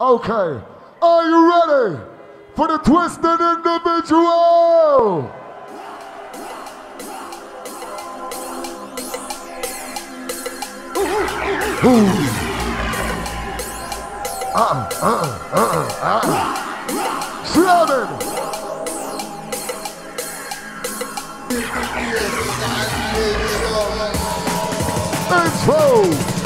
Okay. Are you ready for the twisted individual? Uh-uh, uh-uh, uh-uh. Intro.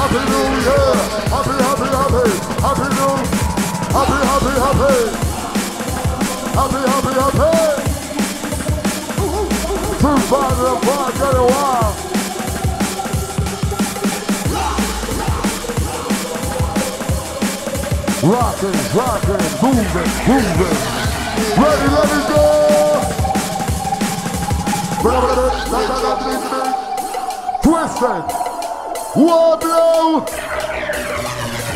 Happy! New Year! Happy, happy, happy! Happy New... Happy, happy, happy! Happy, happy, happy! Two father of God, get a while! Rockin', rockin', moving, moving. Ready, let it go! Twisted. Whoa!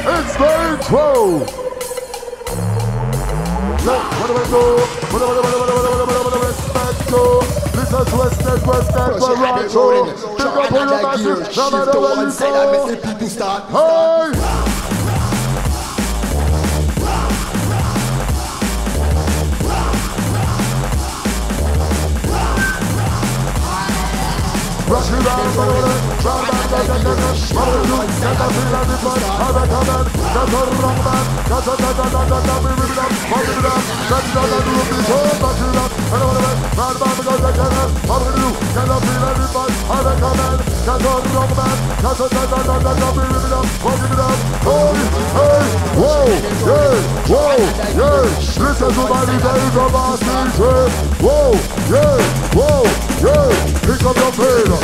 It's the intro! Let's what do I do? Let's I do? What do I do? Respect to Jesus was dead, was dead, was right. Big up all your Let's matter where you go. Hey! Listen to my Whoa, yeah, whoa, yeah. Pick up your pain.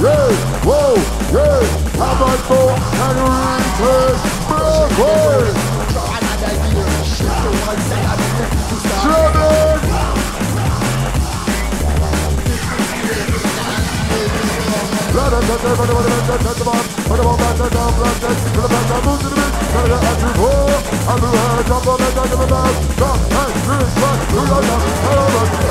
Ray, Ray, Ray, have I got Henry Chris Brooklyn? Shannon! Hello,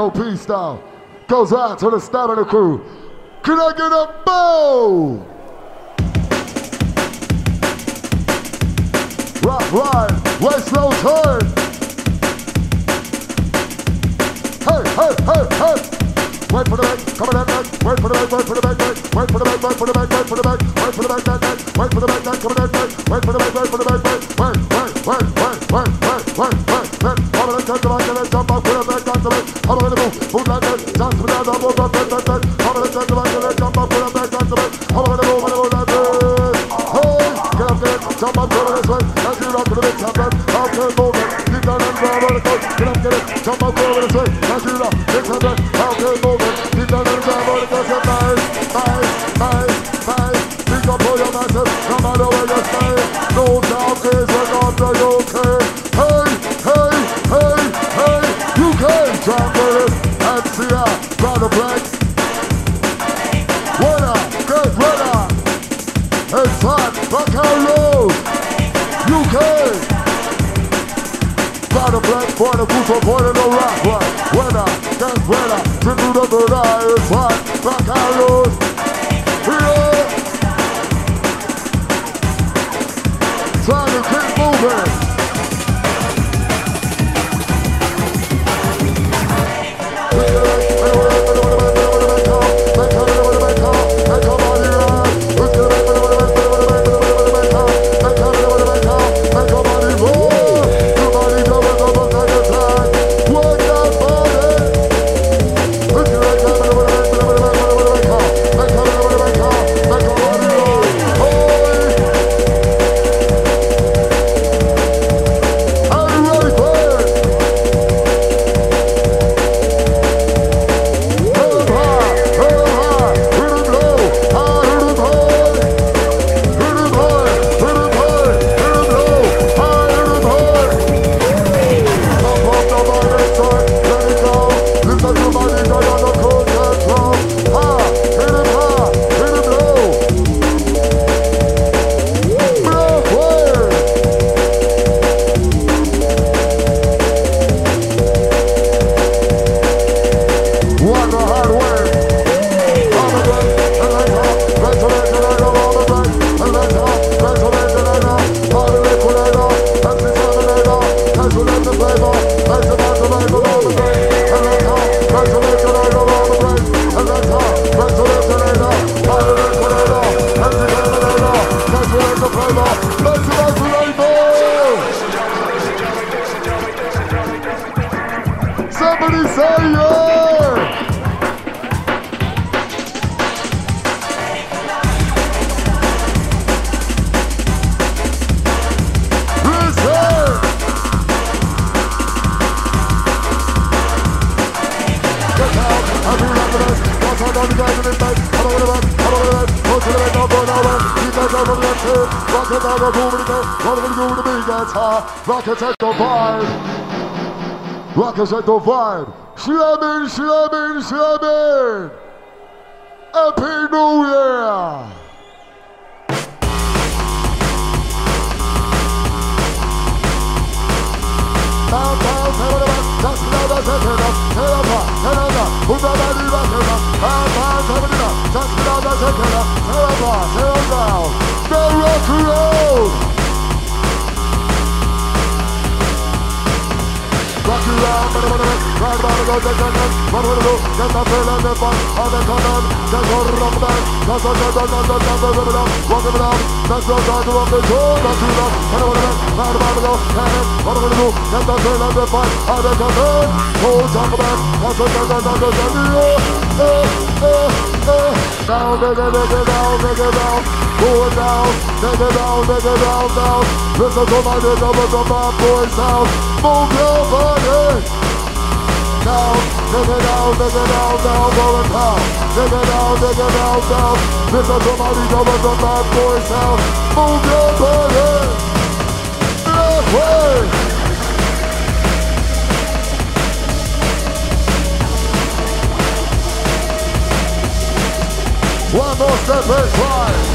TOP style goes out to the start of the crew. Can I get a bow? Rock line, West Low turn. Hey, hey, hey, hey. Wait for the back, come on that. Wait for the back, wait for the back, wait, wait for the back, wait for the back, wait for the back, wait for the back, wait for the back, come on that back. Wait for the back, wait for the back, wait, wait, wait, wait, wait, wait, wait, Unavailable, food like that, dance with that, I'm over, that, that, that. Unavailable, jump up, put up, that, dance with that. Unavailable, unavailable, that, that. Hey, get up there, jump up, go this way. As you rock I'm back, out there, moving. Keep down and grab. Get up, get it, jump up, go this way. As you rock, I'm back, out there, moving. Keep down and grab on the coat. Nice, nice, nice. para black, cool gusto, para no rock, rock. Buena, tan buena, sin duda verdad es fine. Bacalos, yeah. Trying to keep moving. That down from the left here. Rock it down, go to the do with the big guys, huh? Rock it, take the vibe. Rock it, take the vibe. Slamming, slamming, slamming. Happy New Year! Down, down, it back, just another second up, turn it up, it up, put the body back in up, down, down, turn it up, just another second up, turn it up, it down, the rock and Rock you round, but I'm gonna ride about the road, that's it, what will do, get the feel and the fun, on the corner, just go to rock back, just go, just go, just go, just go, rub it up, walk it up, just go, just go, up the toe, that's you know, and I'm gonna ride about the road, and it, what I'm gonna do, get the feel and the fun, on the corner, go, talk about, just go, just go, just go, just go, eh, eh, eh, down, down, down, down, down, down, down, Going down, take it down, take it down, down. Listen to my nigga with the bad boy sound. Move body. Down, down, down, down, down. Down, take it down, down. Listen to my nigga with the bad boy sound. Move your body. Way. One more step eh? and climb.